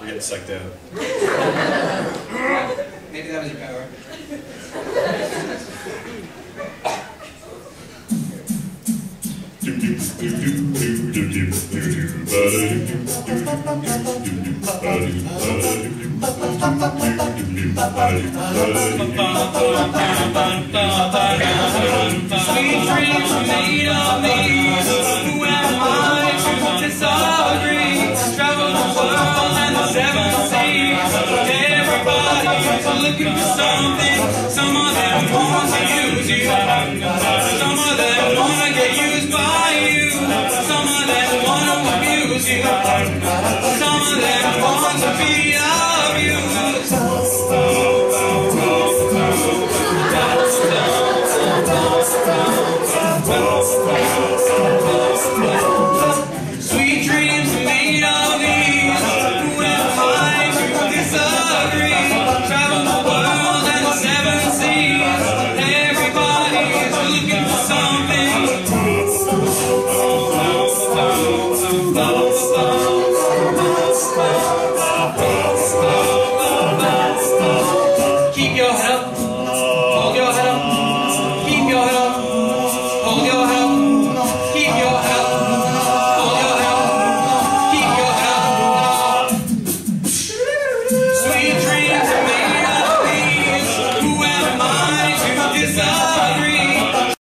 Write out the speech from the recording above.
We're getting sucked out. Maybe that was your power. Sweet dreams made of me. are looking for something. Some of them want to use you. Some of them want to get used by you. Some of them want to abuse you. Some of them want to be abused. Oh, oh, oh, Sweet dreams.